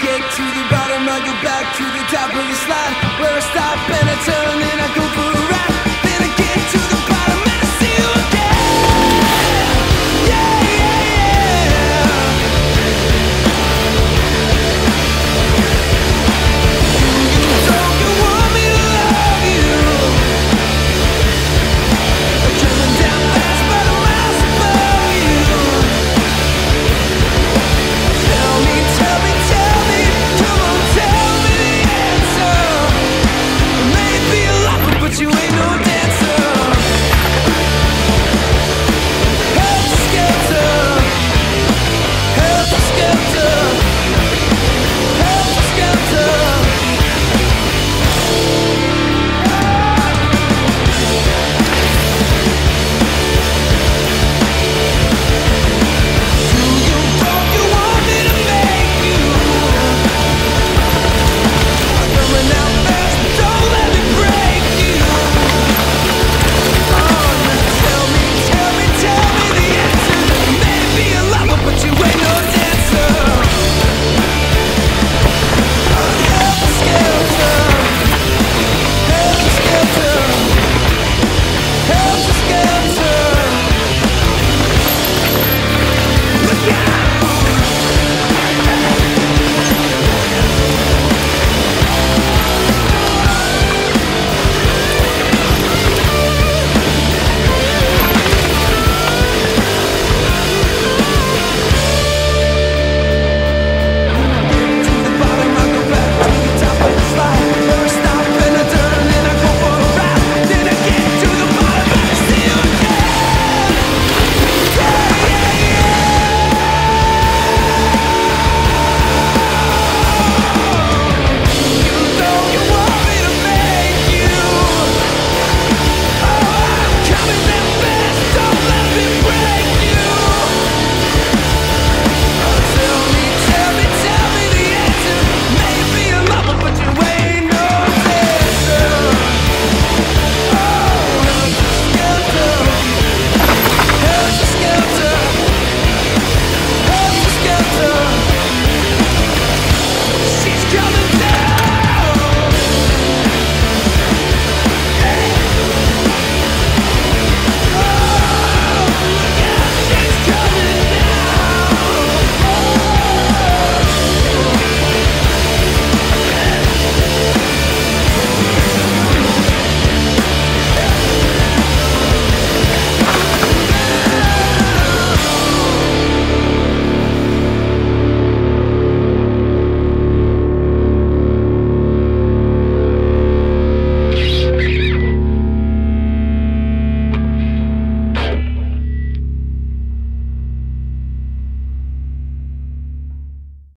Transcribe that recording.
get to the bottom, I go back to the top of the slide where I stop and I